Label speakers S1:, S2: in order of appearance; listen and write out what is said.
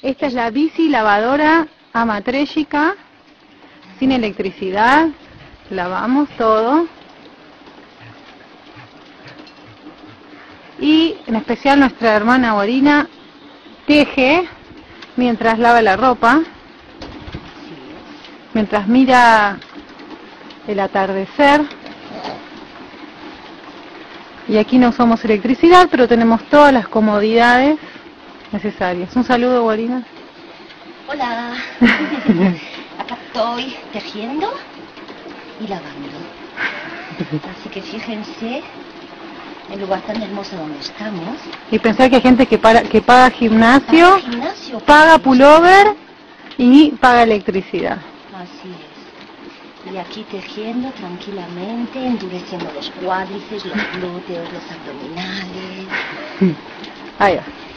S1: Esta es la bici lavadora amatrégica, sin electricidad. Lavamos todo. Y en especial nuestra hermana Guarina teje mientras lava la ropa, mientras mira el atardecer. Y aquí no usamos electricidad, pero tenemos todas las comodidades necesarias. Un saludo, Guarina.
S2: Hola. Acá estoy tejiendo y lavando. Así que fíjense el lugar tan hermoso donde estamos.
S1: Y pensar que hay gente que, para, que paga gimnasio,
S2: Paga gimnasio,
S1: paga pullover y paga electricidad.
S2: Así es. Y aquí tejiendo tranquilamente, endureciendo los cuádriceps, los glúteos, los abdominales.
S1: Ahí va.